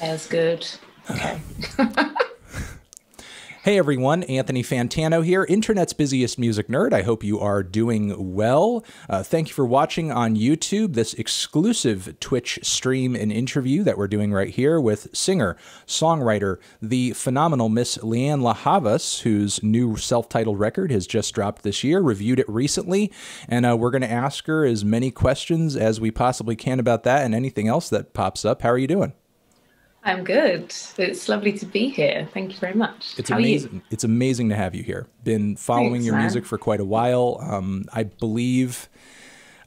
That's good. Okay. Hey everyone, Anthony Fantano here, Internet's busiest music nerd. I hope you are doing well. Uh, thank you for watching on YouTube this exclusive Twitch stream and interview that we're doing right here with singer, songwriter, the phenomenal Miss Lianne La Havas, whose new self titled record has just dropped this year, reviewed it recently, and uh, we're going to ask her as many questions as we possibly can about that and anything else that pops up. How are you doing? I'm good. It's lovely to be here. Thank you very much. It's How amazing. It's amazing to have you here. Been following Thanks, your man. music for quite a while. Um, I believe,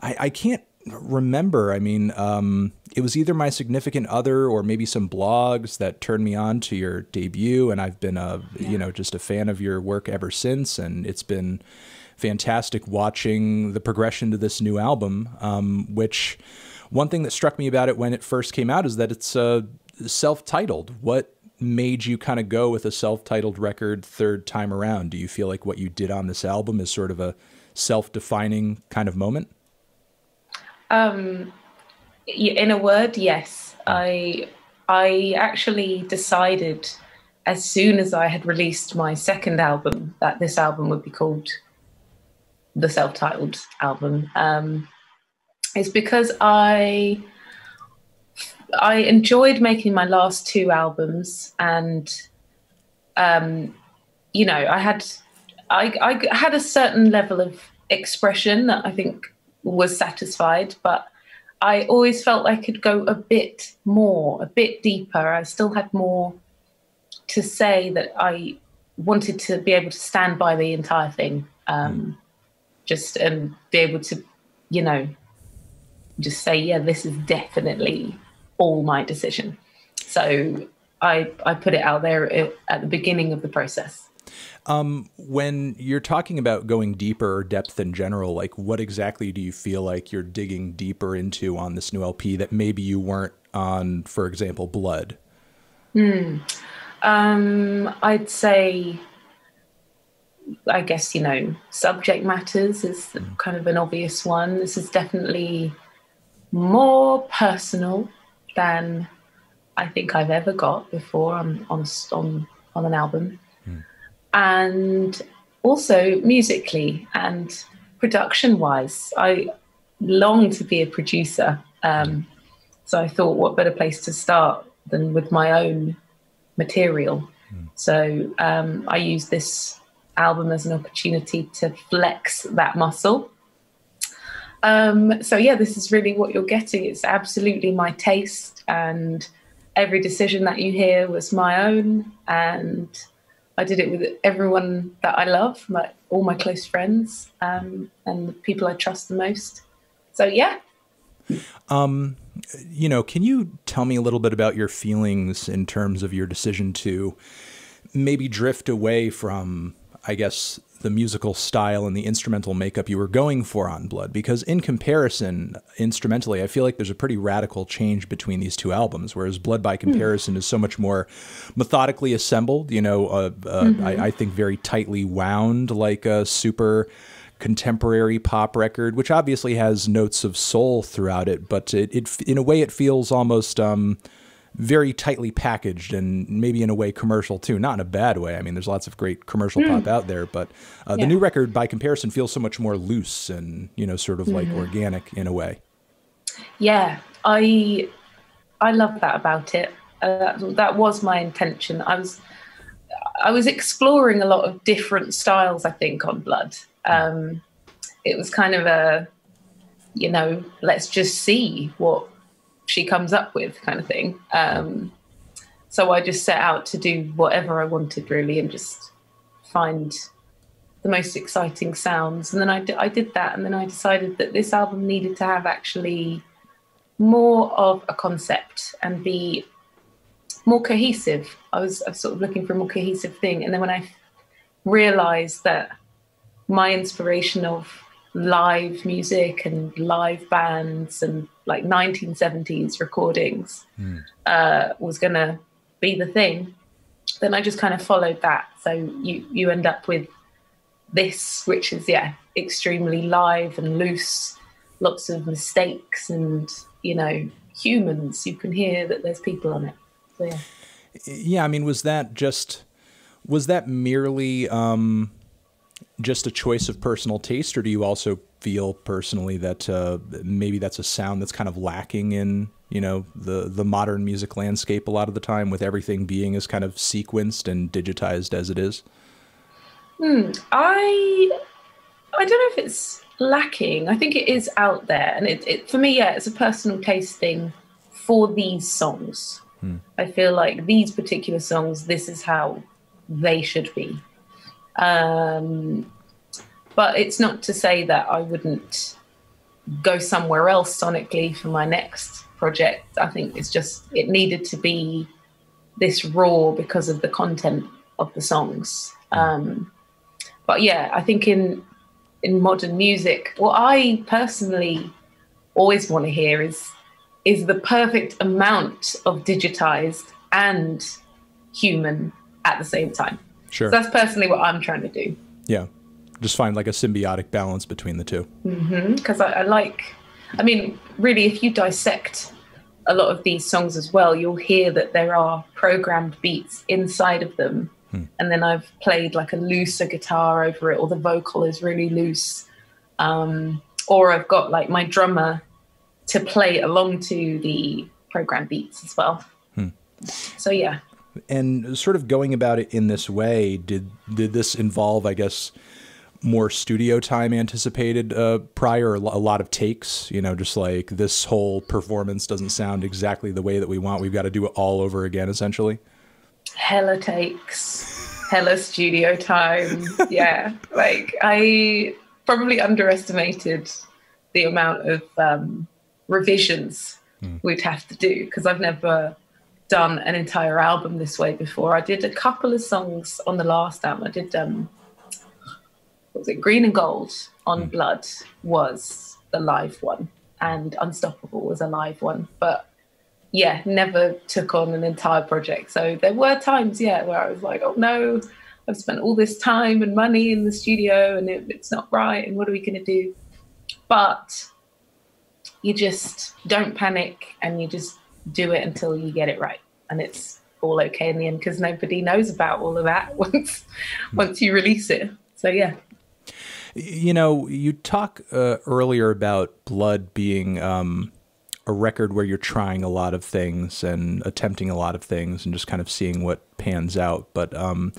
I, I can't remember. I mean, um, it was either my significant other or maybe some blogs that turned me on to your debut, and I've been a you know just a fan of your work ever since, and it's been fantastic watching the progression to this new album. Um, which one thing that struck me about it when it first came out is that it's uh, self-titled. What made you kind of go with a self-titled record third time around? Do you feel like what you did on this album is sort of a self-defining kind of moment? Um, in a word, yes. I I actually decided as soon as I had released my second album that this album would be called the self-titled album. Um, it's because I I enjoyed making my last two albums, and um, you know, I had I, I had a certain level of expression that I think was satisfied, but I always felt I could go a bit more, a bit deeper. I still had more to say that I wanted to be able to stand by the entire thing, um, just and be able to, you know, just say, yeah, this is definitely all my decision. So I I put it out there at, the beginning of the process. Um, when you're talking about going deeper or depth in general, like what exactly do you feel like you're digging deeper into on this new LP that maybe you weren't on, for example, Blood? Um, I'd say, I guess, you know, subject matters is kind of an obvious one. This is definitely more personal than I think I've ever got before on on on, on an album, and also musically and production wise, I long to be a producer. Um, so I thought, what better place to start than with my own material? So um, I use this album as an opportunity to flex that muscle. Um, so yeah, this is really what you're getting. It's absolutely my taste, and every decision that you hear was my own. And I did it with everyone that I love, my, all my close friends, um, and the people I trust the most. So yeah, you know, can you tell me a little bit about your feelings in terms of your decision to maybe drift away from, I guess, the musical style and the instrumental makeup you were going for on Blood? Because in comparison, instrumentally, I feel like there's a pretty radical change between these two albums, whereas Blood by comparison is so much more methodically assembled, you know, uh, uh, I, I think very tightly wound, like a super contemporary pop record, which obviously has notes of soul throughout it, but it, it in a way it feels almost um, very tightly packaged and maybe in a way commercial too. Not in a bad way. I mean, there's lots of great commercial pop out there, but uh, the new record, by comparison, feels so much more loose and you know, sort of like organic in a way. Yeah, I I love that about it. Uh, that, that was my intention. I was I was exploring a lot of different styles. I think on Blood, um, it was kind of a you know let's just see what she comes up with kind of thing. Um, so I just set out to do whatever I wanted really, and just find the most exciting sounds. And then I, d- I did that, and then I decided that this album needed to have actually more of a concept and be more cohesive. I was, I was sort of looking for a more cohesive thing. And then when I realized that my inspiration of live music and live bands and like 1970s recordings uh, was going to be the thing, then I just kind of followed that. So you, you end up with this, which is, yeah, extremely live and loose, lots of mistakes and, you know, humans. You can hear that there's people on it. So, yeah. Yeah, I mean, was that just was that merely um, just a choice of personal taste, or do you also feel personally that uh, maybe that's a sound that's kind of lacking in you know the the modern music landscape a lot of the time, with everything being as kind of sequenced and digitized as it is? Hmm. I I don't know if it's lacking. I think it is out there, and it, it for me, yeah, it's a personal taste thing for these songs. Hmm. I feel like these particular songs, this is how they should be. Um, but it's not to say that I wouldn't go somewhere else sonically for my next project. I think it's just it needed to be this raw because of the content of the songs. Um, but yeah, I think in in modern music, what I personally always want to hear is is the perfect amount of digitized and human at the same time. Sure. So that's personally what I'm trying to do. Yeah. Just find like a symbiotic balance between the two. Because mm-hmm. I, I like, I mean, really, if you dissect a lot of these songs as well, you'll hear that there are programmed beats inside of them. Hmm. And then I've played like a looser guitar over it, or the vocal is really loose. Um, or I've got like my drummer to play along to the program beats as well. Hmm. So yeah. And sort of going about it in this way, did did this involve, I guess, more studio time anticipated uh, prior? A lot of takes, you know, just like this whole performance doesn't sound exactly the way that we want. We've got to do it all over again, essentially. Hella takes, hella studio time. yeah, like I probably underestimated the amount of um, revisions mm. we'd have to do because I've never done an entire album this way before. I did a couple of songs on the last album. I did um was it Green and Gold on mm. Blood was the live one and Unstoppable was a live one. But yeah, never took on an entire project. So there were times, yeah, where I was like, oh no, I've spent all this time and money in the studio and it, it's not right. And what are we going to do? But you just don't panic and you just do it until you get it right. And it's all okay in the end because nobody knows about all of that once once you release it. So yeah. You know you talk uh, earlier about blood being um, a record where you're trying a lot of things and attempting a lot of things and just kind of seeing what pans out. But um,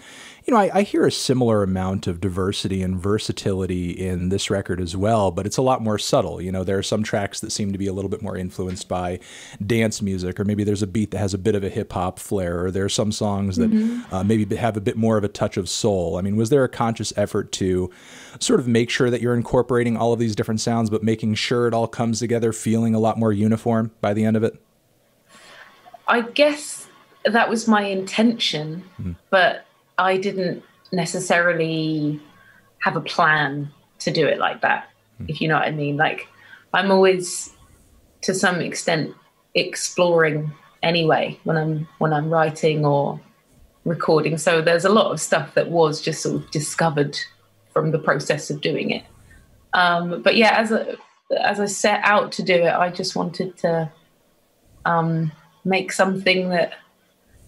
you know, I, I, hear a similar amount of diversity and versatility in this record as well, but it's a lot more subtle. You know, there are some tracks that seem to be a little bit more influenced by dance music, or maybe there's a beat that has a bit of a hip hop flair, or there are some songs that mm-hmm. uh, maybe have a bit more of a touch of soul. I mean, was there a conscious effort to sort of make sure that you're incorporating all of these different sounds, but making sure it all comes together feeling a lot more uniform by the end of it? I guess that was my intention, mm. but I didn't necessarily have a plan to do it like that, mm. if you know what I mean. Like, I'm always, to some extent, exploring anyway when I'm when I'm writing or recording. So there's a lot of stuff that was just sort of discovered from the process of doing it. Um, but yeah, as a, as I set out to do it, I just wanted to um, make something that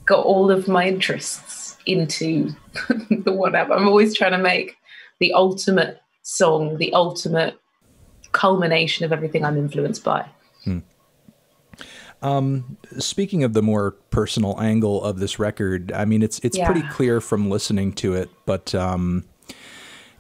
got all of my interests into the whatever. I'm always trying to make the ultimate song, the ultimate culmination of everything I'm influenced by. Hmm. Um, speaking of the more personal angle of this record, I mean, it's it's yeah. pretty clear from listening to it, but um,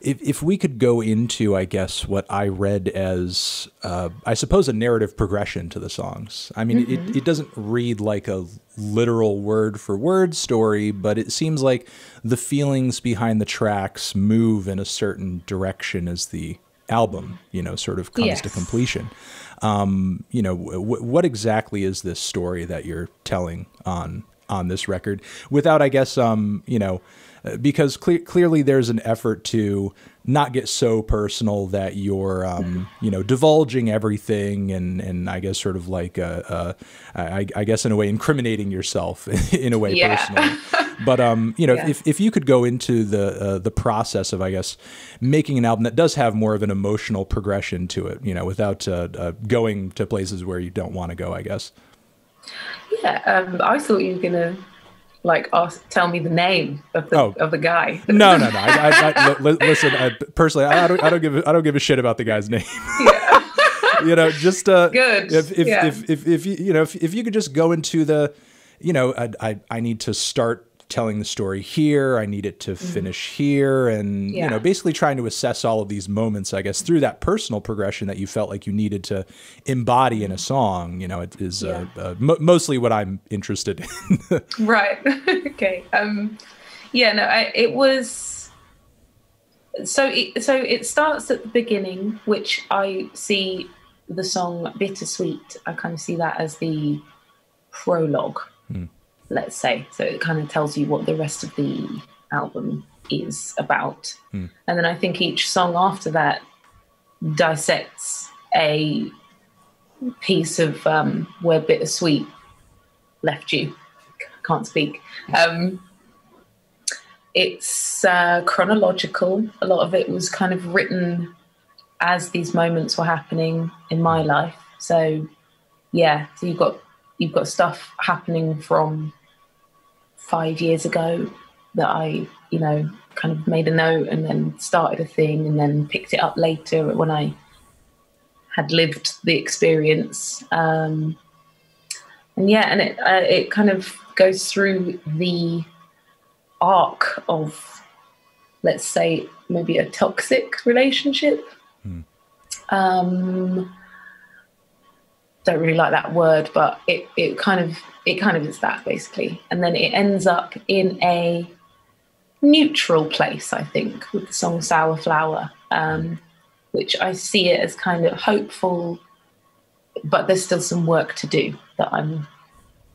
if, if we could go into, I guess, what I read as, uh, I suppose, a narrative progression to the songs. I mean, mm-hmm. it, it doesn't read like a literal word for word story, but it seems like the feelings behind the tracks move in a certain direction as the album, you know, sort of comes yes. to completion. Um, you know, w- what exactly is this story that you're telling on on this record without, I guess, um, you know, because cle- clearly there's an effort to not get so personal that you're, um, you know, divulging everything and, and I guess sort of like, uh, uh, I, I, guess in a way incriminating yourself in a way yeah. personally. But, um, you know, yeah. if, if you could go into the, uh, the process of, I guess, making an album that does have more of an emotional progression to it, you know, without uh, uh, going to places where you don't want to go, I guess. Yeah. Um, I thought you were gonna like ask, tell me the name of the oh. of the guy. no, no, no. I, I, I, listen, I, personally, I don't, I don't give, I don't give a shit about the guy's name. Yeah. you know, just uh, good. If if, yeah. if, if, if, you, you know, if, if you could just go into the, you know, I, I, I need to start telling the story here. I need it to mm-hmm. finish mm-hmm. here. And, yeah. you know, basically trying to assess all of these moments, I guess, through that personal progression that you felt like you needed to embody in a song, you know, it is uh, yeah. uh, uh, mostly what I'm interested in. right. okay. Um, yeah, no, I, it was. So it, so it starts at the beginning, which I see the song Bittersweet. I kind of see that as the prologue. Mm let's say. So it kind of tells you what the rest of the album is about. Mm. And then I think each song after that dissects a piece of um, where bittersweet left you. Can't speak. Um, it's uh, chronological. A lot of it was kind of written as these moments were happening in my life. So yeah, so you've got you've got stuff happening from five years ago that I, you know, kind of made a note and then started a thing and then picked it up later when I had lived the experience. Um, and yeah, and it uh, it kind of goes through the arc of, let's say, maybe a toxic relationship. Hmm. Um, don't really like that word, but it, it kind of it kind of is that basically. And then it ends up in a neutral place, I think, with the song Sour Flower, um, which I see it as kind of hopeful, but there's still some work to do that I'm,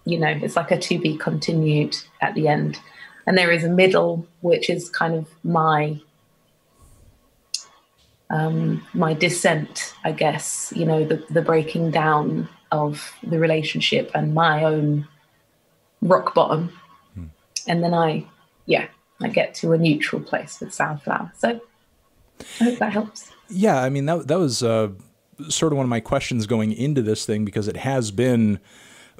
you know, it's like a to be continued at the end. And there is a middle, which is kind of my um, my descent, I guess, you know, the, the breaking down of the relationship and my own rock bottom. Hmm. And then I, yeah, I get to a neutral place with Sour Flower. So I hope that helps. Yeah, I mean, that, that was uh, sort of one of my questions going into this thing because it has been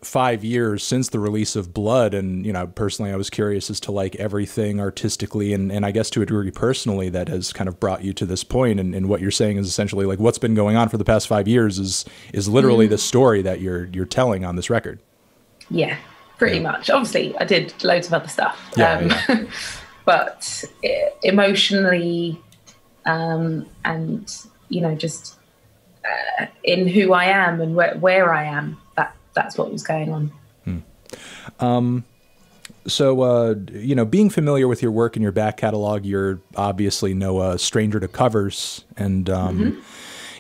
five years since the release of Blood, and you know, personally, I was curious as to like everything artistically, and and I guess to a degree personally, that has kind of brought you to this point. And, and what you're saying is essentially like what's been going on for the past five years is is literally mm. the story that you're you're telling on this record. Yeah, pretty yeah. much. Obviously, I did loads of other stuff, yeah, um, yeah. but emotionally, um, and you know, just uh, in who I am and where, where I am that's what was going on. Hmm. Um, so, uh, you know, being familiar with your work and your back catalog, you're obviously no uh, stranger to covers, and um, mm-hmm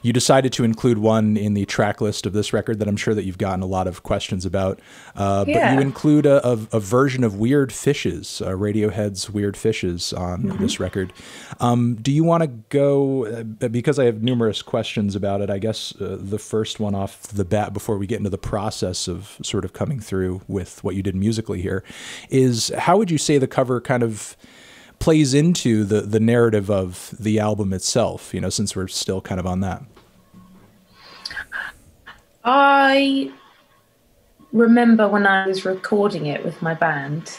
you decided to include one in the track list of this record that I'm sure that you've gotten a lot of questions about. Uh, yeah. But you include a, a, a, version of Weird Fishes, uh, Radiohead's Weird Fishes on mm-hmm. this record. Um, do you want to go, uh, because I have numerous questions about it, I guess uh, the first one off the bat before we get into the process of sort of coming through with what you did musically here is how would you say the cover kind of plays into the the narrative of the album itself you know since we're still kind of on that. I remember when i was recording it with my band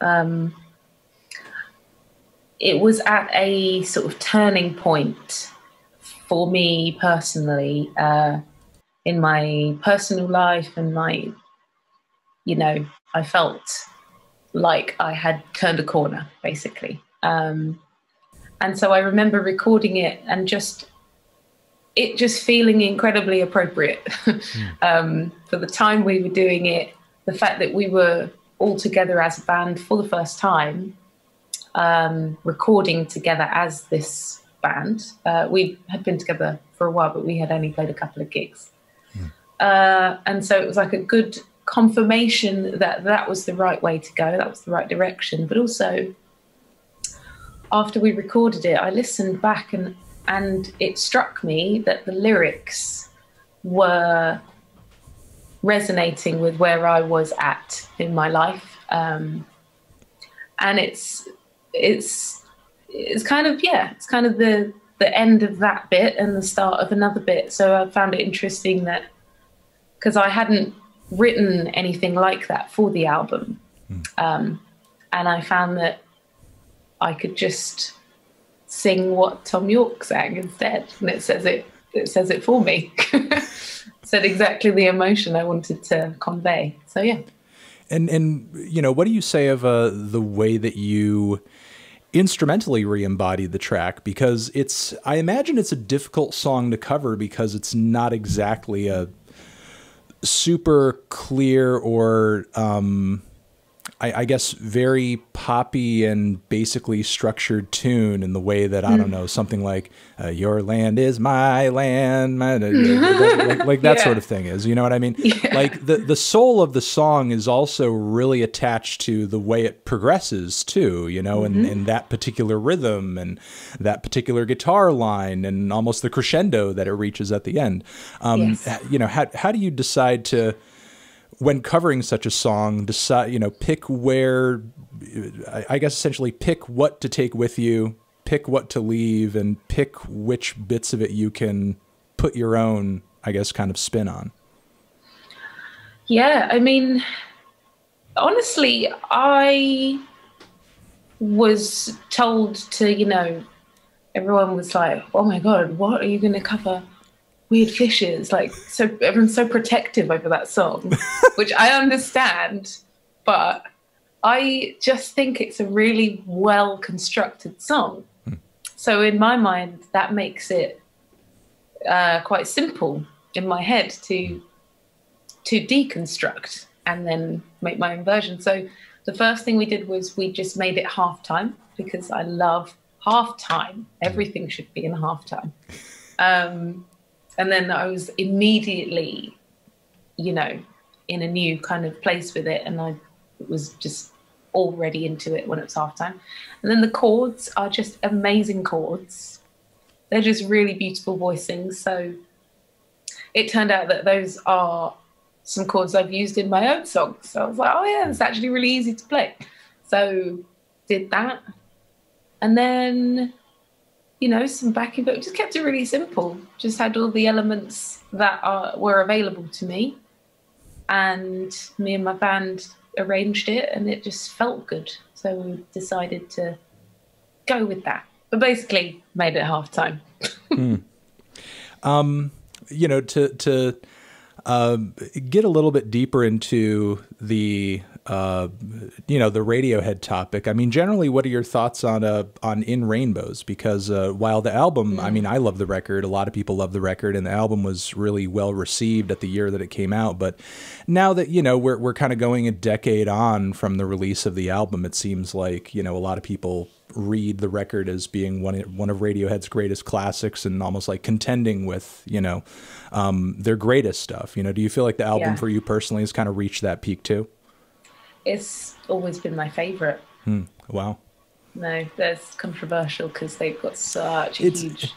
um, it was at a sort of turning point for me personally uh, in my personal life and my you know i felt like I had turned a corner, basically. Um, and so I remember recording it and just it just feeling incredibly appropriate mm. um, for the time we were doing it. The fact that we were all together as a band for the first time, um, recording together as this band. Uh, we had been together for a while, but we had only played a couple of gigs. Mm. Uh, and so it was like a good confirmation that that was the right way to go, that was the right direction. But also, after we recorded it, I listened back and and it struck me that the lyrics were resonating with where I was at in my life, um, and it's it's it's kind of yeah, it's kind of the the end of that bit and the start of another bit. So I found it interesting that because I hadn't written anything like that for the album. Mm. Um, and I found that I could just sing what Thom Yorke sang instead, and it says it it says it for me. Said exactly the emotion I wanted to convey. So yeah. And and you know, what do you say of uh, the way that you instrumentally re-embodied the track? Because it's I imagine it's a difficult song to cover because it's not exactly a super clear or um, I, I, guess very poppy and basically structured tune in the way that I don't hmm. know something like uh, "Your land is my land," my, like, like, that yeah. sort of thing is. You know what I mean? Yeah. Like the the soul of the song is also really attached to the way it progresses too. You know, mm-hmm. and, and that particular rhythm and that particular guitar line and almost the crescendo that it reaches at the end. Um, yes. You know, how how do you decide to when covering such a song, decide you know pick where, I guess essentially pick what to take with you, pick what to leave, and pick which bits of it you can put your own, I guess, kind of spin on. Yeah, I mean, honestly, I was told to, you know, everyone was like, "Oh my god, what are you going to cover?" Weird fishes. Like so everyone's so protective over that song, which I understand, but I just think it's a really well constructed song. Hmm. So in my mind, that makes it uh, quite simple in my head to to deconstruct and then make my own version. So the first thing we did was we just made it half time because I love half time. Everything should be in half time. Um, and then I was immediately, you know, in a new kind of place with it, and I was just already into it when it was halftime. And then the chords are just amazing chords. They're just really beautiful voicings. So it turned out that those are some chords I've used in my own songs. So I was like, oh yeah, it's actually really easy to play. So did that. And then you know, some backing, but just kept it really simple. Just had all the elements that are, were available to me. And me and my band arranged it and it just felt good. So we decided to go with that. But basically made it half time. mm. Um, you know, to to uh, get a little bit deeper into the uh, you know the Radiohead topic. I mean, generally, what are your thoughts on uh, on In Rainbows? Because uh, while the album, I mean, I love the record. A lot of people love the record, and the album was really well received at the year that it came out. But now that you know we're we're kind of going a decade on from the release of the album, it seems like you know a lot of people read the record as being one one of Radiohead's greatest classics, and almost like contending with you know um, their greatest stuff. You know, do you feel like the album yeah. for you personally has kind of reached that peak too? It's always been my favorite. Hmm. Wow. No, that's controversial because they've got such a it's, huge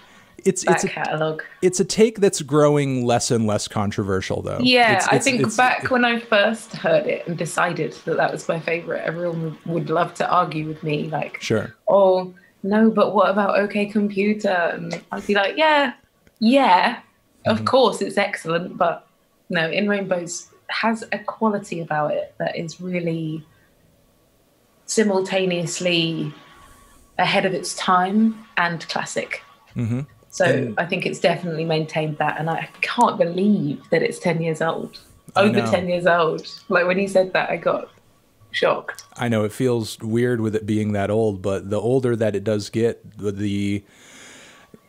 it's back it's a, catalog. It's a take that's growing less and less controversial, though. Yeah, it's, I think back when I first heard it and decided that that was my favorite, everyone would love to argue with me, like, sure, oh no, but what about OK Computer? And I'd be like, yeah, yeah, mm-hmm. of course it's excellent, but no, In Rainbows has a quality about it that is really simultaneously ahead of its time and classic. Mm-hmm. So and I think it's definitely maintained that, and I can't believe that it's ten years old, over ten years old. Like when you said that, I got shocked. I know it feels weird with it being that old, but the older that it does get, the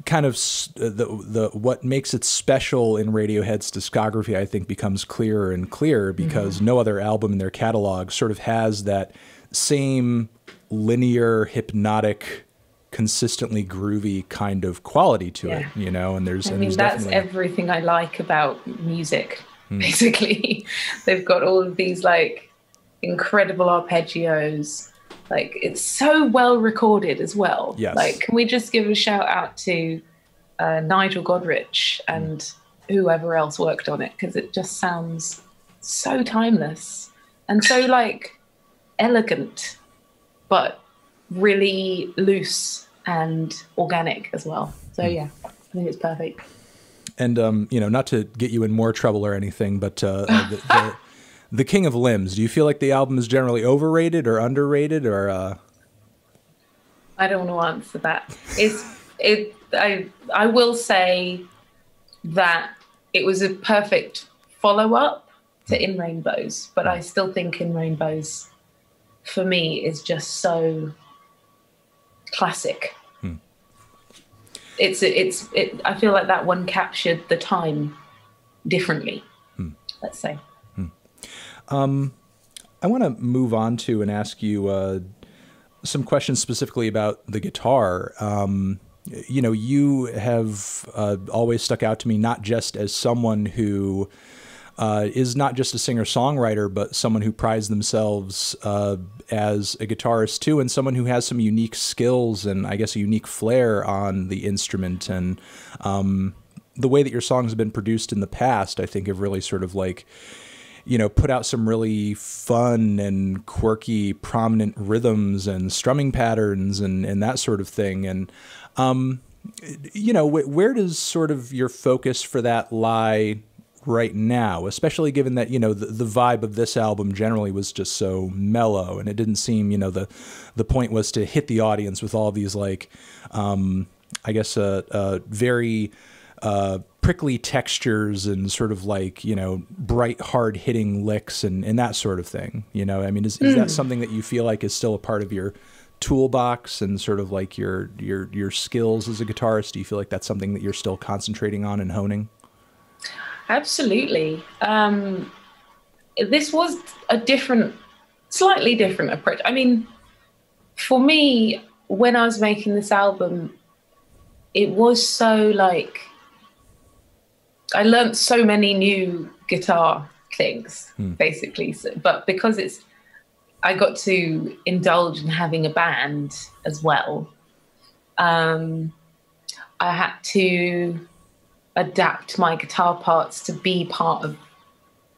kind of the the what makes it special in Radiohead's discography, I think, becomes clearer and clearer because mm-hmm. no other album in their catalog sort of has that same linear, hypnotic, consistently groovy kind of quality to yeah. it. You know, and there's I and mean there's that's everything I like about music. Mm. Basically, they've got all of these like incredible arpeggios like it's so well recorded as well. Yes. Like, can we just give a shout out to uh, Nigel Godrich and mm. whoever else worked on it because it just sounds so timeless and so like elegant, but really loose and organic as well. So mm. yeah, I think it's perfect. And um, you know, not to get you in more trouble or anything, but uh, the, the the King of Limbs. Do you feel like the album is generally overrated or underrated, or? Uh... I don't want to answer that. It's it. I I will say that it was a perfect follow up to In Rainbows, but I still think In Rainbows, for me, is just so classic. Hmm. It's it's it. I feel like that one captured the time differently. Hmm. Let's say. Um, I want to move on to and ask you uh, some questions specifically about the guitar. Um, you know, you have uh, always stuck out to me not just as someone who uh, is not just a singer songwriter, but someone who prides themselves uh, as a guitarist too, and someone who has some unique skills and I guess a unique flair on the instrument. And um, the way that your songs have been produced in the past, I think, have really sort of like you know, put out some really fun and quirky, prominent rhythms and strumming patterns and, and that sort of thing. And, um, you know, wh- where does sort of your focus for that lie right now, especially given that you know the, the vibe of this album generally was just so mellow, and it didn't seem you know the the point was to hit the audience with all these like, um, I guess, uh, uh, very uh, prickly textures and sort of like you know bright hard hitting licks and and that sort of thing. You know, I mean, is, is mm. that something that you feel like is still a part of your toolbox and sort of like your your your skills as a guitarist? Do you feel like that's something that you're still concentrating on and honing? Absolutely. Um, this was a different, slightly different approach. I mean, for me, when I was making this album, it was so like I learned so many new guitar things, hmm. basically. So, but because it's, I got to indulge in having a band as well. Um, I had to adapt my guitar parts to be part of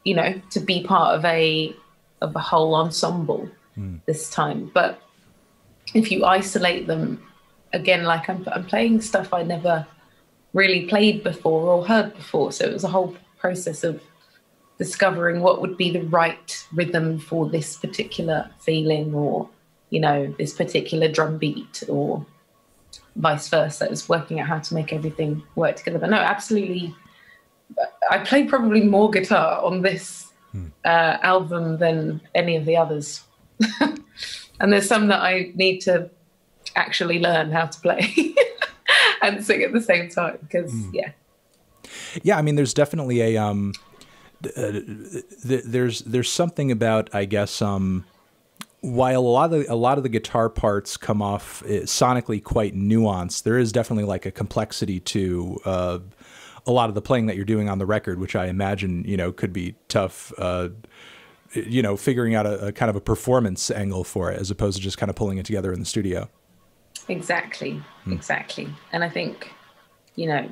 you know to be part of a of a whole ensemble mm. this time but if you isolate them again like I'm, I'm playing stuff i never really played before or heard before so it was a whole process of discovering what would be the right rhythm for this particular feeling or you know this particular drum beat or vice versa. It's working out how to make everything work together. But no, absolutely. I play probably more guitar on this hmm. uh, album than any of the others. and there's some that I need to actually learn how to play and sing at the same time because, hmm. yeah. Yeah, I mean, there's definitely a. Um, uh, th- there's there's something about I guess um, while a lot of the, a lot of the guitar parts come off uh, sonically quite nuanced, there is definitely like a complexity to uh, a lot of the playing that you're doing on the record, which I imagine you know could be tough. Uh, you know, figuring out a, a, kind of a performance angle for it as opposed to just kind of pulling it together in the studio. Exactly, hmm. exactly. And I think, you know,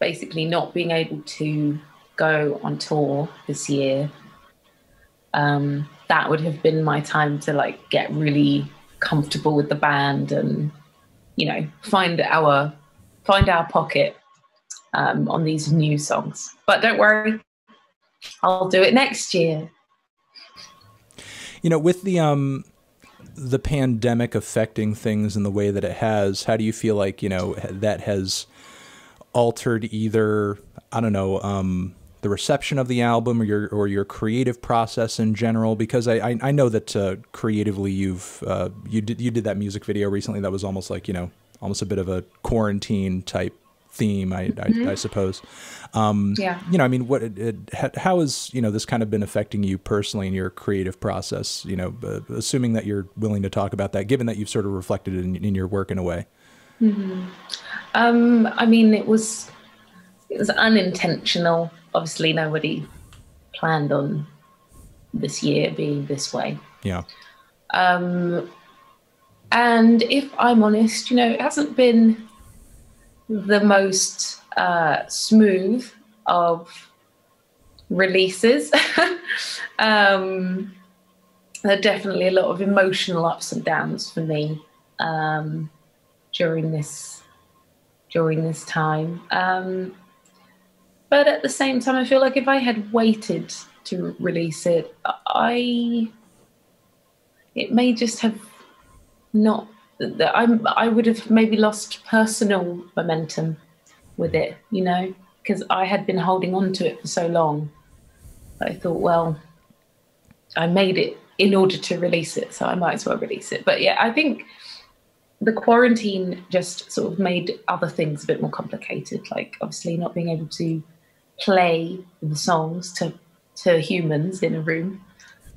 basically not being able to go on tour this year um, that would have been my time to like get really comfortable with the band and you know find our find our pocket um, on these new songs. But don't worry, I'll do it next year. You know, with the um the pandemic affecting things in the way that it has, how do you feel like, you know, that has altered either I don't know, um the reception of the album or your or your creative process in general? Because I I, I know that uh, creatively you've uh, you did you did that music video recently that was almost like you know almost a bit of a quarantine type theme, I, mm-hmm. I, I, suppose. Um, yeah. You know, I mean, what it, it, how has you know this kind of been affecting you personally in your creative process? You know, uh, assuming that you're willing to talk about that, given that you've sort of reflected in, in your work in a way. Mm-hmm. Um, I mean, it was it was unintentional obviously nobody planned on this year being this way. Yeah. Um, and if I'm honest, you know, it hasn't been the most uh, smooth of releases. um, there are definitely a lot of emotional ups and downs for me um, during this during this time. Um, but at the same time, I feel like if I had waited to release it. I it may just have not. I I would have maybe lost personal momentum with it, you know, because I had been holding on to it for so long. I thought, well, I made it in order to release it, so I might as well release it. But yeah, I think the quarantine just sort of made other things a bit more complicated. Like obviously not being able to play the songs to to humans in a room,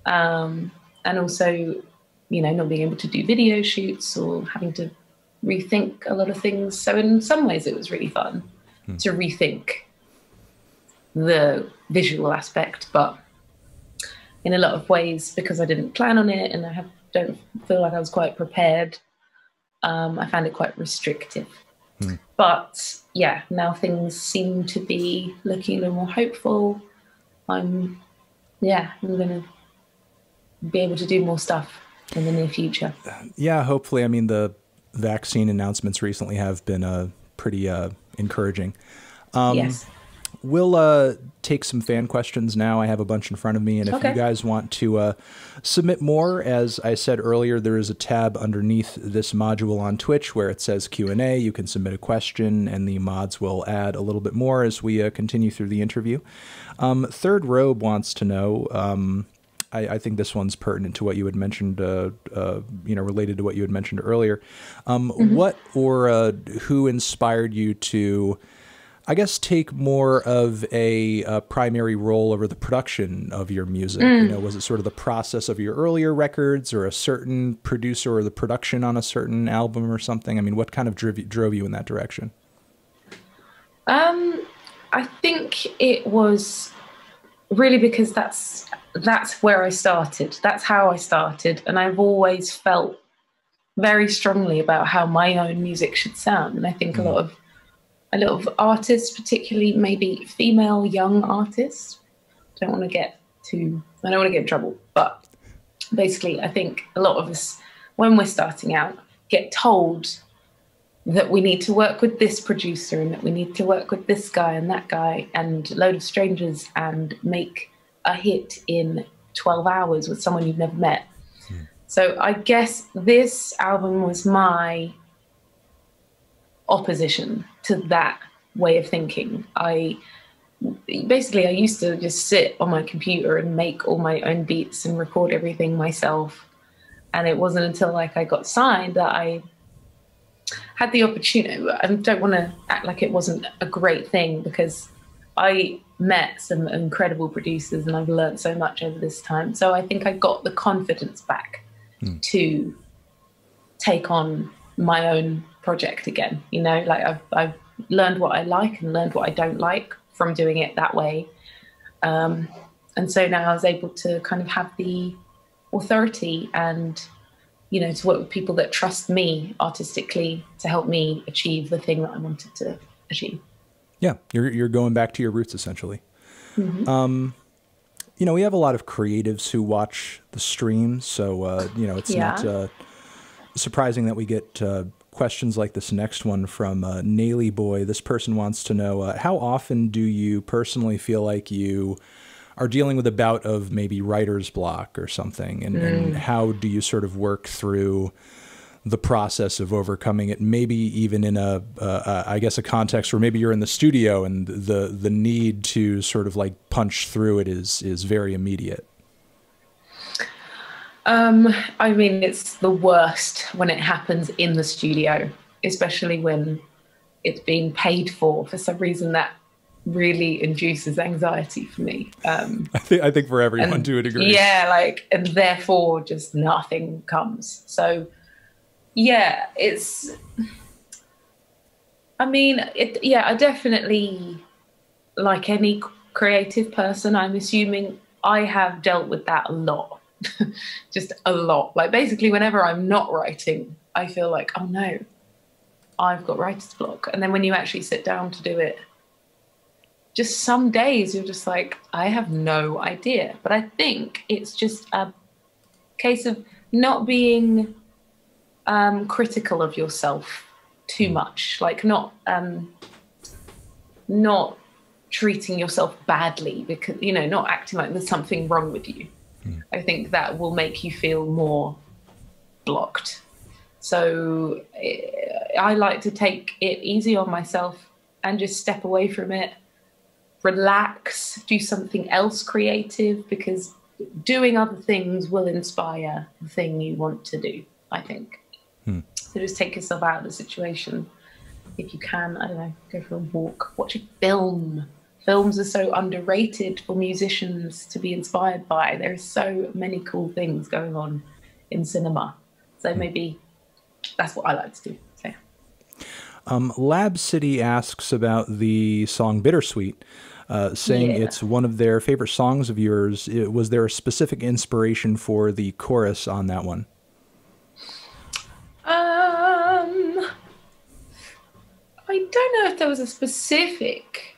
um, and also you know not being able to do video shoots or having to rethink a lot of things. So in some ways, it was really fun hmm. to rethink the visual aspect, but in a lot of ways, because I didn't plan on it and I have, don't feel like I was quite prepared, um, I found it quite restrictive. Hmm. But yeah, now things seem to be looking a little more hopeful. I'm, yeah, I'm going to be able to do more stuff in the near future. Yeah, hopefully. I mean, the vaccine announcements recently have been uh, pretty uh, encouraging. Um, yes. We'll uh, take some fan questions now. I have a bunch in front of me, and if okay. you guys want to uh, submit more, as I said earlier, there is a tab underneath this module on Twitch where it says Q and A. You can submit a question, and the mods will add a little bit more as we uh, continue through the interview. Um, Third Robe wants to know. Um, I, I, think this one's pertinent to what you had mentioned, uh, uh, you know, related to what you had mentioned earlier. Um, mm-hmm. What or uh, who inspired you to I guess, take more of a, a, primary role over the production of your music? Mm. You know, was it sort of the process of your earlier records, or a certain producer, or the production on a certain album, or something? I mean, what kind of drove you, drove you in that direction? Um, I think it was really because that's that's where I started. That's how I started, and I've always felt very strongly about how my own music should sound. And I think mm. a lot of a lot of artists, particularly maybe female young artists. Don't want to get too, I don't want to get in trouble, but basically, I think a lot of us, when we're starting out, get told that we need to work with this producer and that we need to work with this guy and that guy and a load of strangers and make a hit in 12 hours with someone you've never met. Hmm. So I guess this album was my opposition to that way of thinking. I basically I used to just sit on my computer and make all my own beats and record everything myself. And it wasn't until like I got signed that I had the opportunity. I don't want to act like it wasn't a great thing because I met some incredible producers and I've learned so much over this time. So I think I got the confidence back mm. to take on my own project again. You know, like I've I've learned what I like and learned what I don't like from doing it that way. Um, and so now I was able to kind of have the authority and you know to work with people that trust me artistically to help me achieve the thing that I wanted to achieve. Yeah, you're you're going back to your roots essentially. Mm-hmm. Um, you know, we have a lot of creatives who watch the stream, so uh, you know it's yeah. not uh, surprising that we get uh, questions like this next one from uh, Naily Boy. This person wants to know uh, how often do you personally feel like you are dealing with a bout of maybe writer's block or something, and, mm. and how do you sort of work through the process of overcoming it? Maybe even in a, uh, I guess, a context where maybe you're in the studio and the the need to sort of like punch through it is is very immediate. Um, I mean, it's the worst when it happens in the studio, especially when it's being paid for. For some reason, that really induces anxiety for me. Um, I think I think for everyone and, to a degree. Yeah, like, and therefore, just nothing comes. So, yeah, it's. I mean, it. Yeah, I definitely, like any creative person, I'm assuming I have dealt with that a lot just a lot. Like basically, whenever I'm not writing, I feel like, oh no, I've got writer's block. And then when you actually sit down to do it, just some days you're just like, I have no idea. But I think it's just a case of not being um, critical of yourself too much, like not um, not treating yourself badly because you know not acting like there's something wrong with you. Mm. i think that will make you feel more blocked. So eh, i like to take it easy on myself and just step away from it relax do something else creative because doing other things will inspire the thing you want to do i think hmm. so just take yourself out of the situation if you can i don't know go for a walk watch a film films are so underrated for musicians to be inspired by. There are so many cool things going on in cinema. So hmm. maybe that's what I like to do. So. Um, Lab City asks about the song Bittersweet. Uh, saying yeah. it's one of their favorite songs of yours. It, was there a specific inspiration for the chorus on that one? Um, I don't know if there was a specific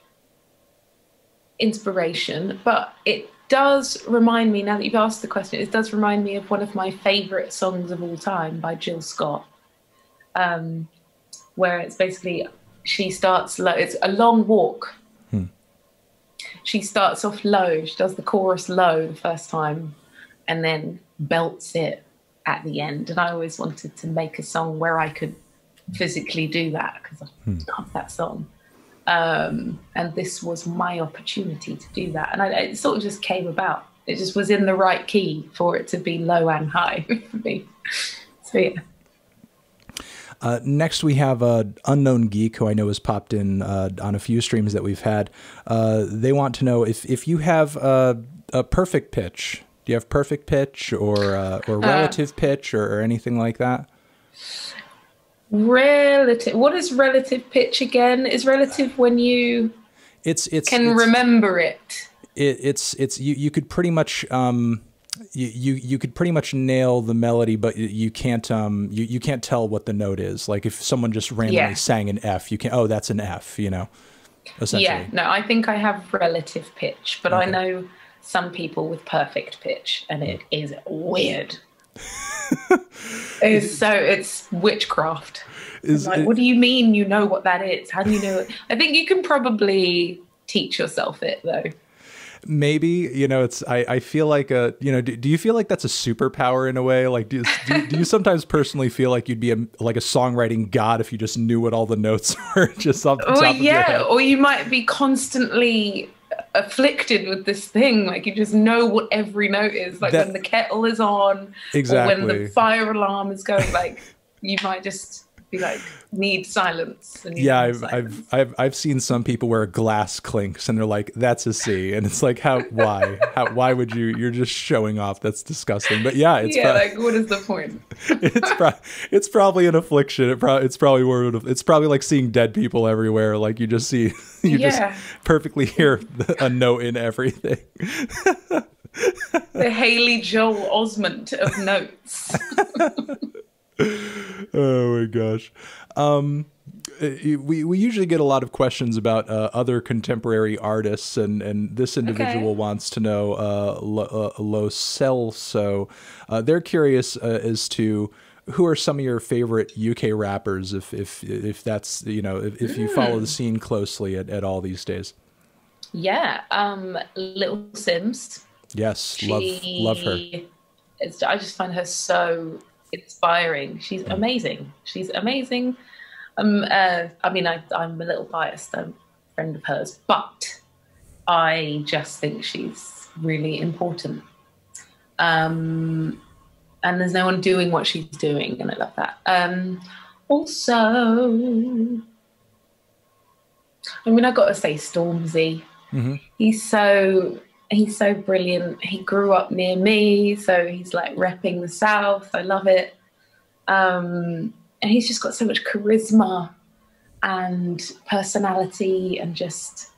inspiration, but it does remind me, now that you've asked the question, it does remind me of one of my favourite songs of all time by Jill Scott, um, where it's basically she starts it's a long walk. She starts off low, she does the chorus low the first time, and then belts it at the end. And I always wanted to make a song where I could physically do that because I hmm. love that song. Um, and this was my opportunity to do that. And I, it sort of just came about. It just was in the right key for it to be low and high for me. So, yeah. Uh, next, we have uh, Unknown Geek, who I know has popped in uh, on a few streams that we've had. Uh, they want to know if, if you have a, a perfect pitch. Do you have perfect pitch or uh, or uh, relative pitch or, or anything like that? Relative. What is relative pitch again? Is relative when you it's it's can it's, remember it. it. It's it's you you could pretty much um you, you you could pretty much nail the melody, but you can't um you, you can't tell what the note is. Like if someone just randomly yeah. sang an F, you can oh that's an F, you know. Yeah, no, I think I have relative pitch, but okay. I know some people with perfect pitch, and it is weird. it's so it's witchcraft. Is like, it, what do you mean you know what that is? How do you know it? I think you can probably teach yourself it though. Maybe you know it's. I, I feel like a you know. Do, do you feel like that's a superpower in a way? Like do, do, do you sometimes personally feel like you'd be a, like a songwriting god if you just knew what all the notes were just off the top well, yeah, or you might be constantly afflicted with this thing. Like you just know what every note is. Like that, when the kettle is on, exactly. or when the fire alarm is going. Like you might just be like need silence. yeah, I've, I've I've I've seen some people where a glass clinks and they're like, "That's a C," and it's like, how? Why? How? Why would you? You're just showing off. That's disgusting. But yeah, it's yeah. Pro- like, what is the point? it's pro- it's probably an affliction. It pro- it's probably word of, It's probably like seeing dead people everywhere. Like you just see, you yeah. just perfectly hear a note in everything. the Haley Joel Osment of notes oh my gosh. Um, we, we usually get a lot of questions about uh, other contemporary artists, and, and this individual okay. wants to know uh, Lo, uh, Lo Celso. Uh, they're curious uh, as to who are some of your favorite UK rappers, if if if that's you know if, if you follow the scene closely at, at all these days. Yeah, um, Little Simz. Yes, love love her. I just find her so inspiring. She's mm. amazing. She's amazing. Um, uh, I mean, I, am a little biased. I'm a friend of hers, but I just think she's really important. Um, and there's no one doing what she's doing, and I love that. Um, also, I mean, I've got to say, Stormzy. Mm-hmm. He's so he's so brilliant. He grew up near me, so he's like repping the South. I love it. Um, and he's just got so much charisma and personality and just,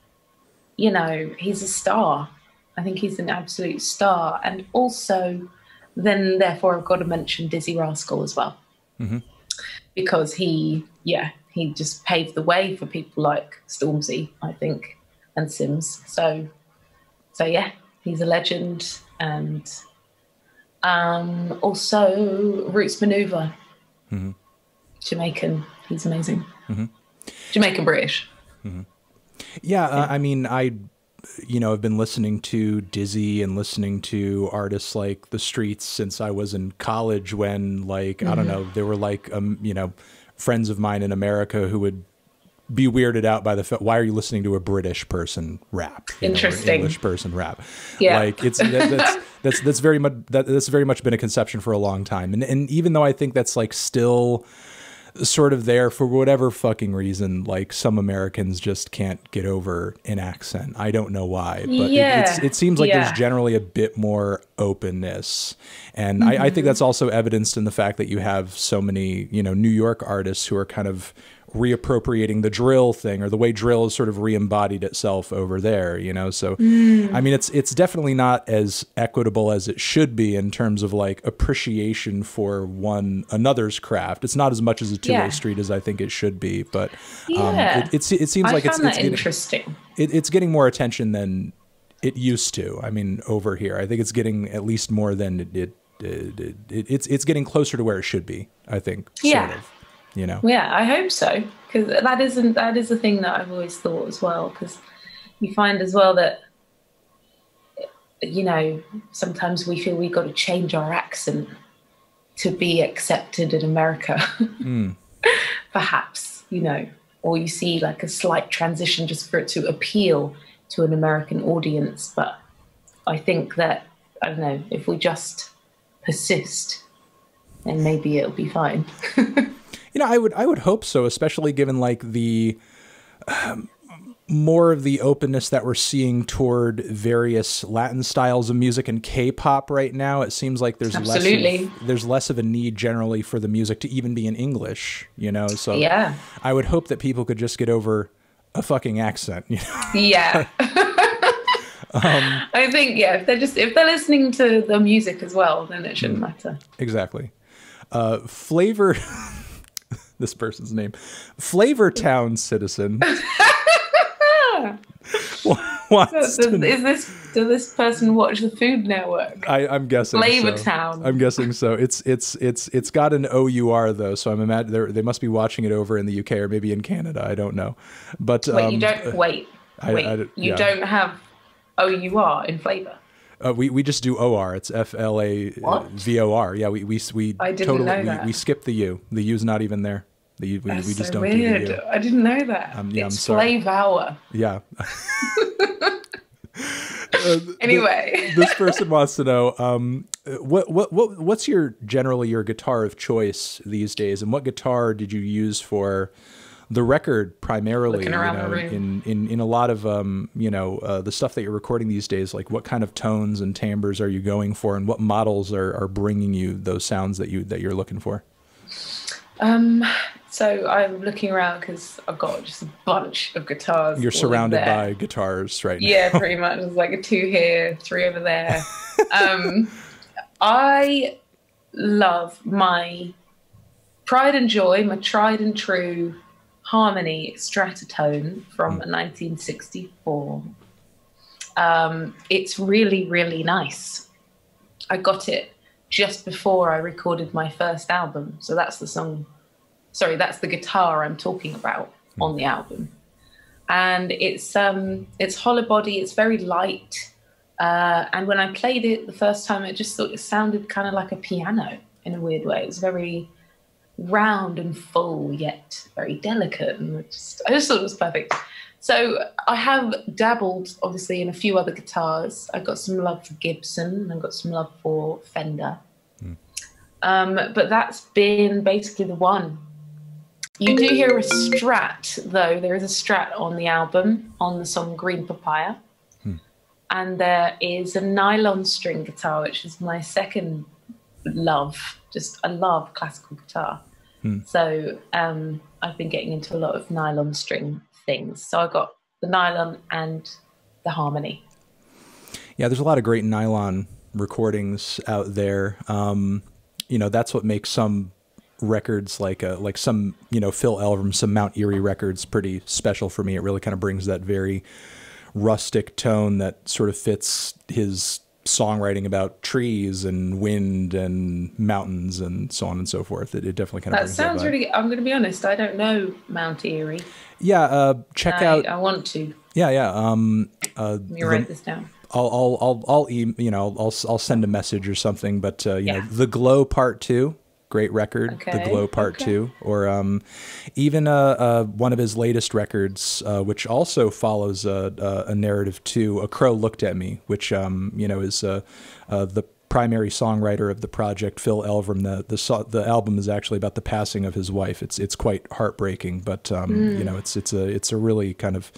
you know, he's a star. I think he's an absolute star. And also, then therefore, I've got to mention Dizzee Rascal as well. Mm-hmm. Because he, yeah, he just paved the way for people like Stormzy, I think, and Simz. So so yeah, he's a legend. And um, also Roots Manuva, mm-hmm. Jamaican. He's amazing. Mm-hmm. Jamaican British. Mm-hmm. Yeah, uh, I mean, I, you know, have been listening to Dizzee and listening to artists like The Streets since I was in college. When, like, I don't know, there were like, um, you know, friends of mine in America who would be weirded out by the fact why are you listening to a British person rap? you know, Interesting. English person rap. Yeah. Like it's that, that's that's that's very much that, that's very much been a conception for a long time. And and even though I think that's like still sort of there for whatever fucking reason, like some Americans just can't get over an accent. I don't know why, but it, it's, Yeah. it seems like Yeah. there's generally a bit more openness, and I, I think Mm-hmm. that's also evidenced in the fact that you have so many, you know, New York artists who are kind of reappropriating the drill thing or the way drill has sort of re-embodied itself over there you know so Mm. i mean it's it's definitely not as equitable as it should be in terms of like appreciation for one another's craft it's not as much as a two-way Yeah. street as i think it should be but um, Yeah. it, it's, it seems I like it's, it's getting, interesting. it, it's getting more attention than it used to. I mean, over here, I think it's getting at least more than it. it, it, it it's it's getting closer to where it should be. I think. Sort Yeah. Of, you know. Yeah, I hope so because that isn't that is a thing that I've always thought as well. Because you find as well that you know sometimes we feel we've got to change our accent to be accepted in America. Hmm. Perhaps you know, or you see like a slight transition just for it to appeal to an American audience. But I think that I don't know if we just persist, then maybe it'll be fine. You know, I would I would hope so, especially given like the um, more of the openness that we're seeing toward various Latin styles of music and K-pop right now. It seems like there's less of, there's less of a need generally for the music to even be in English. You know, so Yeah. I would hope that people could just get over a fucking accent. You know? Yeah. Um, I think yeah, if they're just if they're listening to the music as well, then it shouldn't matter. Exactly. Uh, flavor. this person's name, Flavor Town citizen. wants Does, to is this does this person watch the Food Network? I, I'm guessing Flavor so. Town. I'm guessing so. It's it's it's it's got an our though, so I'm imagine they must be watching it over in the UK or maybe in Canada. I don't know, but Wait, um, you don't wait. I- wait, I- you yeah. don't have OUR in flavor. uh, we we just do OR. It's F L A? V O R. Yeah, we we we I didn't totally know we, we skip the U. The U's not even there. The U, we, That's we just so don't weird. do the. I didn't know that. Um, yeah, I'm it's sorry. Flavor. Yeah. Anyway, this person wants to know um, what what what what's your generally your guitar of choice these days, and what guitar did you use for the record primarily? You know, in in in a lot of um, you know uh, the stuff that you're recording these days. Like, what kind of tones and timbres are you going for, and what models are are bringing you those sounds that you that you're looking for? um, so I'm looking around because I've got just a bunch of guitars. You're surrounded by guitars right now. Yeah, pretty much. There's like a two here, three over there. um, I love my pride and joy, my tried and true Harmony Stratotone from 1964. Um, it's really, really nice. I got it just before I recorded my first album. So that's the song, sorry, that's the guitar I'm talking about on the album. And it's um it's hollow body it's very light. Uh, and when i played it the first time it just thought it sounded kind of like a piano in a weird way. It was very round and full yet very delicate and just, i just thought it was perfect. So i have dabbled obviously in a few other guitars. I've got some love for gibson and i've got some love for fender. Um, but that's been basically the one you do hear a strat, though. There is a strat on the album on the song Green Papaya. And there is a nylon string guitar, which is my second love. Just, I love classical guitar. So um, I've been getting into a lot of nylon string things. So I got the nylon and the harmony. Yeah, there's a lot of great nylon recordings out there. Um, you know, that's what makes some records like uh, like some you know Phil Elverum, some Mount Eerie records pretty special for me. It really kind of brings that very rustic tone that sort of fits his songwriting about trees and wind and mountains and so on and so forth. It, it definitely kind of That brings sounds that really. I'm going to be honest. I don't know Mount Eerie. yeah. Uh, check I, out I want to. Yeah, yeah. Um, uh, Let me write this down. I'll, I'll, I'll, I'll, e- you know, I'll, I'll send a message or something. But uh, you yeah. know, the glow part two, great record. Okay. The glow part okay. two, or um, even uh, uh, one of his latest records, uh, which also follows a, a, a, narrative too. A crow looked at me, which um, you know, is uh, uh, the primary songwriter of the project, Phil Elverum. The the the album is actually about the passing of his wife. It's it's quite heartbreaking, but um, mm. you know, it's it's a it's a really kind of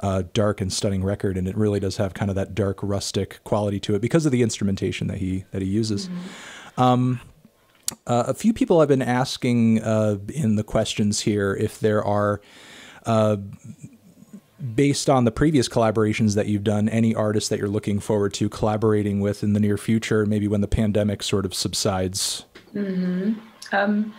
uh, dark and stunning record, and it really does have kind of that dark, rustic quality to it because of the instrumentation that he that he uses. Mm-hmm. Um, uh, a few people have been asking uh, in the questions here if there are, uh, based on the previous collaborations that you've done, any artists that you're looking forward to collaborating with in the near future, maybe when the pandemic sort of subsides. Mm-hmm. Um,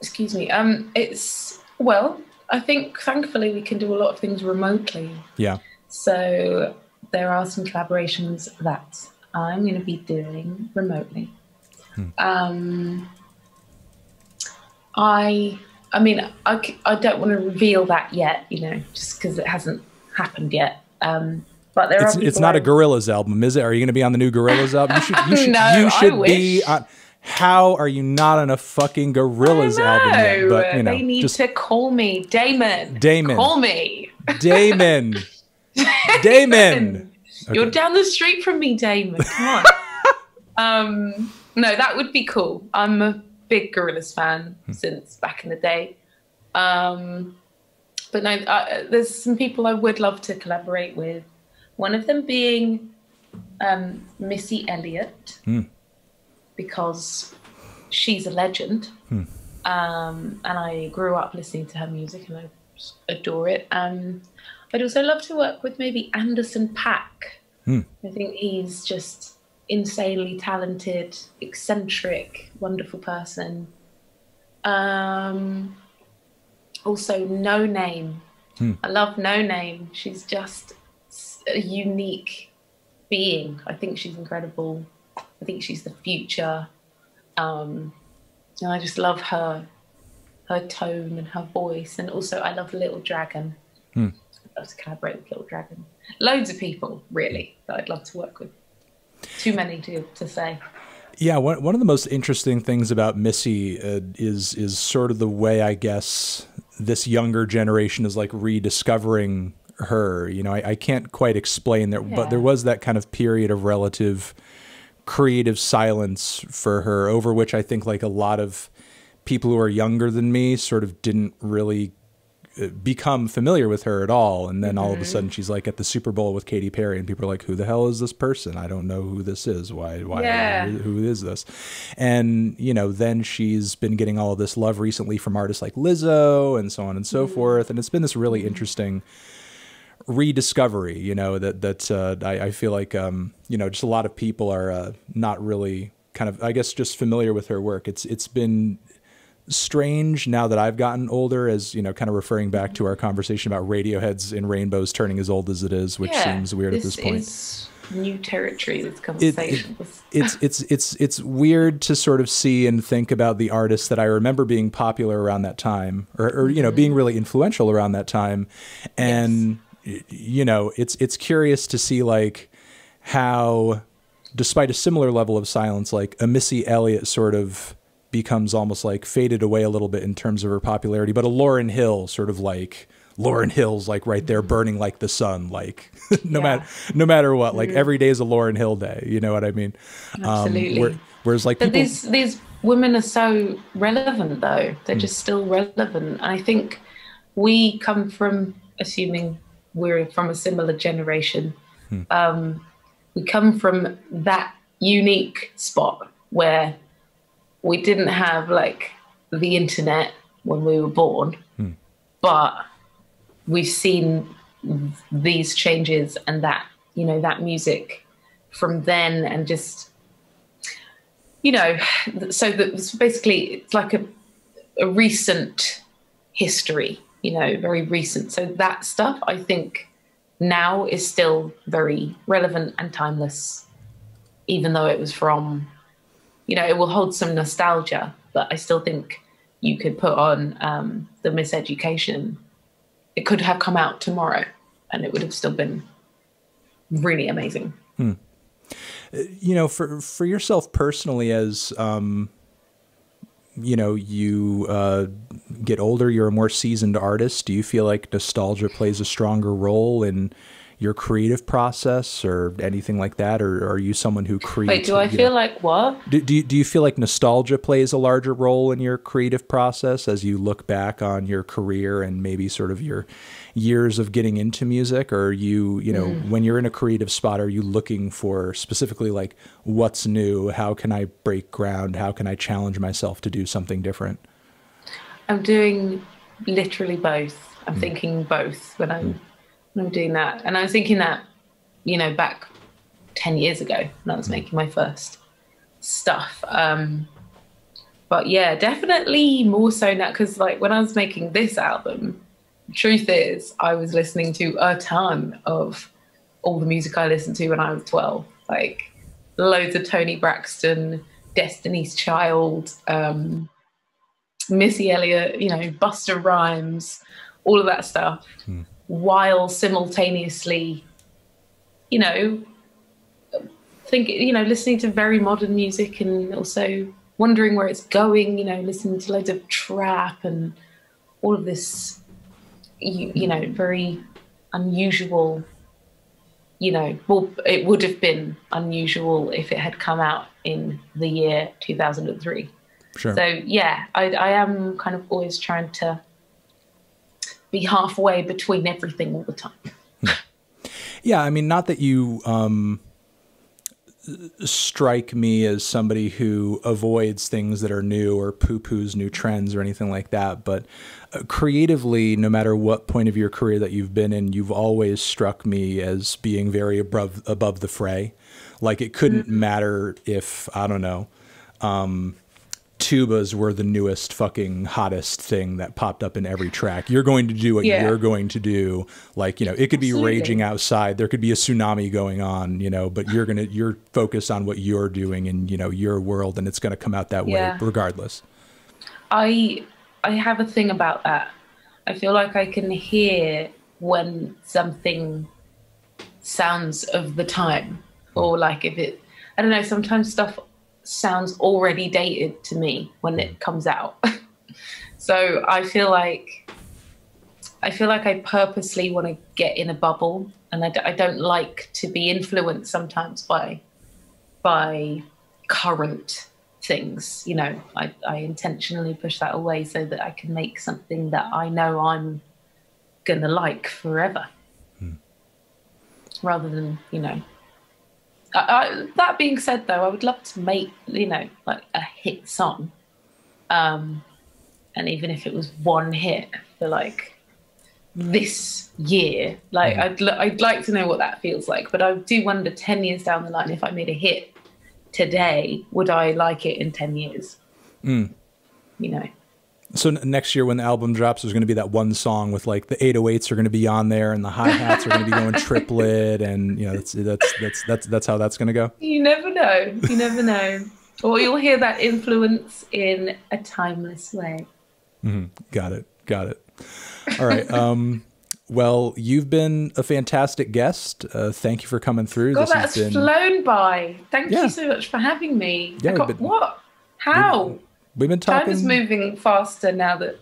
excuse me. Um, it's well, I think thankfully we can do a lot of things remotely. Yeah. So there are some collaborations that I'm going to be doing remotely. Hmm. Um, I, I mean, I, I don't want to reveal that yet, you know, just because it hasn't happened yet. Um, but there it's, are. It's not I, a Gorillaz album, is it? Are you going to be on the new Gorillaz album? You should. You should, no, you should be on. How are you not on a fucking Gorillaz album yet? But you know, they need just, to call me Damon. Damon, call me. Damon. Damon. Okay. You're down the street from me, Damon. Come on. um, no, that would be cool. I'm a big Gorillaz fan hmm. since back in the day. Um, but no, uh, there's some people I would love to collaborate with. One of them being um, Missy Elliott. Hmm because she's a legend. Hmm. Um, and I grew up listening to her music and I adore it. Um, I'd also love to work with maybe Anderson Paak. Hmm. I think he's just insanely talented, eccentric, wonderful person. Um, also, Noname. Hmm. I love Noname. She's just a unique being. I think she's incredible. I think she's the future. Um, and I just love her, her tone and her voice. And also, I love Little Dragon. Hmm. I'd love to collaborate with Little Dragon. Loads of people, really, that I'd love to work with. Too many to, to say. Yeah, one one of the most interesting things about Missy uh, is is sort of the way I guess this younger generation is like rediscovering her. You know, I, I can't quite explain that, yeah. but there was that kind of period of relative creative silence for her, over which I think like a lot of people who are younger than me sort of didn't really become familiar with her at all. And then mm -hmm. all of a mm-hmm. sudden she's like at the Super Bowl with Katy Perry, and people are like, "Who the hell is this person? I don't know who this is. Why? Why? Yeah. Who is this?" And you know, then she's been getting all of this love recently from artists like Lizzo and so on and so mm -hmm. forth. And it's been this really mm-hmm. interesting rediscovery. You know that that uh, I, I, feel like um, you know just a lot of people are uh, not really kind of I guess just familiar with her work. It's it's been strange now that I've gotten older, as you know, kind of referring back to our conversation about Radiohead's in Rainbows turning as old as it is, which yeah, seems weird at this point. new territory this conversation. It, it, it's it's it's it's weird to sort of see and think about the artists that I remember being popular around that time, or, or you know, mm-hmm. being really influential around that time, and yes you know, it's it's curious to see like how, despite a similar level of silence, like a Missy Elliott sort of becomes almost like faded away a little bit in terms of her popularity, but a Lauryn Hill sort of like Lauryn Hill's like right there burning like the sun, like no yeah. matter no matter what, like mm-hmm. every day is a Lauryn Hill day. You know what I mean? Um, Absolutely. Um, where, whereas like people, these these women are so relevant though; they're mm. just still relevant. I think we come from assuming we're from a similar generation. Hmm. Um, we come from that unique spot where we didn't have like the internet when we were born, hmm. but we've seen these changes and that you know that music from then and just you know so that basically it's like a, a recent history you know, very recent. So that stuff I think now is still very relevant and timeless, even though it was from, you know, it will hold some nostalgia, but I still think you could put on um, the miseducation. It could have come out tomorrow and it would have still been really amazing. Hmm. You know, for for yourself personally, as um, you know, you uh, get older, you're a more seasoned artist. Do you feel like nostalgia plays a stronger role in your creative process or anything like that, or are you someone who creates? Wait, do I feel know, like what? Do, do you, do you feel like nostalgia plays a larger role in your creative process as you look back on your career and maybe sort of your years of getting into music, or you you know mm. when you're in a creative spot, are you looking for specifically like what's new? How can I break ground? How can I challenge myself to do something different? I'm doing literally both. I'm mm. thinking both when I'm mm I'm doing that. And I was thinking that, you know, back 10 years ago when I was making my first stuff. Um, but yeah, definitely more so now because, like, when I was making this album, truth is, I was listening to a ton of all the music I listened to when I was 12, like loads of Toni Braxton, Destiny's Child, um, Missy Elliott, you know, Busta Rhymes, all of that stuff. Hmm while simultaneously, you know, think you know, listening to very modern music and also wondering where it's going. You know, listening to loads of trap and all of this, you, you know, very unusual. You know, well, it would have been unusual if it had come out in the year 2003. Sure. So yeah, I, I am kind of always trying to be halfway between everything all the time. yeah, I mean, not that you um, strike me as somebody who avoids things that are new or poo poos new trends or anything like that, but uh, creatively, no matter what point of your career that you've been in, you've always struck me as being very above above the fray. Like it couldn't mm-hmm. matter if I don't know. Um, tubas were the newest fucking hottest thing that popped up in every track. You're going to do what yeah. you're going to do. Like, you know, it could be Absolutely. raging outside. There could be a tsunami going on, you know, but you're going to you're focused on what you're doing in, you know, your world and it's going to come out that yeah. way regardless. I I have a thing about that. I feel like I can hear when something sounds of the time or hmm. like if it I don't know, sometimes stuff sounds already dated to me when it comes out. so I feel like I feel like I purposely want to get in a bubble, and I d- I don't like to be influenced sometimes by by current things. You know, I, I intentionally push that away so that I can make something that I know I'm gonna like forever, hmm. rather than you know I, that being said, though, I would love to make you know like a hit song, um, and even if it was one hit for like this year, like mm. I'd I'd like to know what that feels like. But I do wonder, ten years down the line, if I made a hit today, would I like it in ten years? Mm. You know. So next year when the album drops, there's going to be that one song with like the 808s are going to be on there and the hi hats are going to be going triplet, and you know that's that's that's that's that's how that's going to go. You never know. You never know. or you'll hear that influence in a timeless way. Mm-hmm. Got it. Got it. All right. Um, well, you've been a fantastic guest. Uh, thank you for coming through. God, this that's been... flown by. Thank yeah. you so much for having me. Yeah, got, been... what? How? We've talking. Time is moving faster now that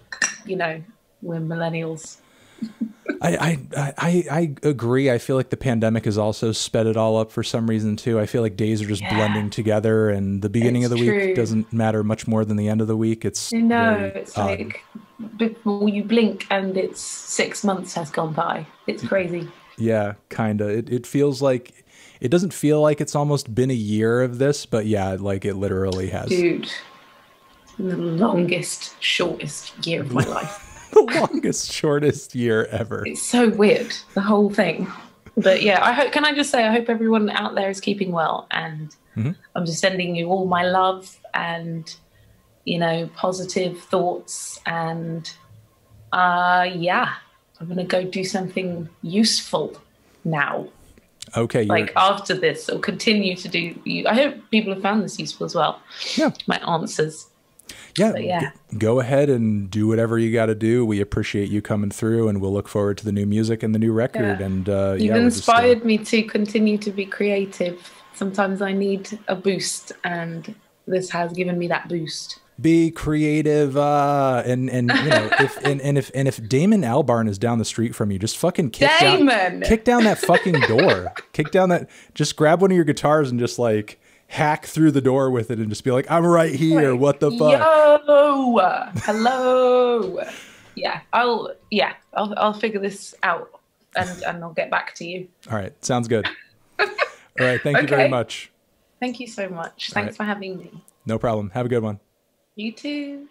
you know we're millennials. I, I, I I agree. I feel like the pandemic has also sped it all up for some reason too. I feel like days are just yeah. blending together, and the beginning it's of the true. week doesn't matter much more than the end of the week. It's no, it's like before you blink and it's six months has gone by. It's crazy. Yeah, kinda. It it feels like it doesn't feel like it's almost been a year of this, but yeah, like it literally has. Dude, the longest, shortest year of my life. the longest, shortest year ever. It's so weird, the whole thing. But yeah, I hope. Can I just say, I hope everyone out there is keeping well, and mm-hmm. I'm just sending you all my love and you know positive thoughts, and uh, yeah, I'm gonna go do something useful now. Okay. Like after this, or continue to do. I hope people have found this useful as well. Yeah. My answers. Yeah, yeah. go ahead and do whatever you got to do. We appreciate you coming through, and we'll look forward to the new music and the new record. Yeah. And uh, You've yeah, we're just, uh, inspired me to continue to be creative. Sometimes I need a boost, and this has given me that boost. be creative uh and and you know if and, and if and if damon albarn is down the street from you just fucking kick Damon! down kick down that fucking door kick down that just grab one of your guitars and just like hack through the door with it and just be like i'm right here what the fuck Yo, hello. yeah, I'll yeah, I'll I'll figure this out, and and I'll get back to you. all right sounds good all right thank you very much Thank you so much. Thanks right. for having me. no problem have a good one You too.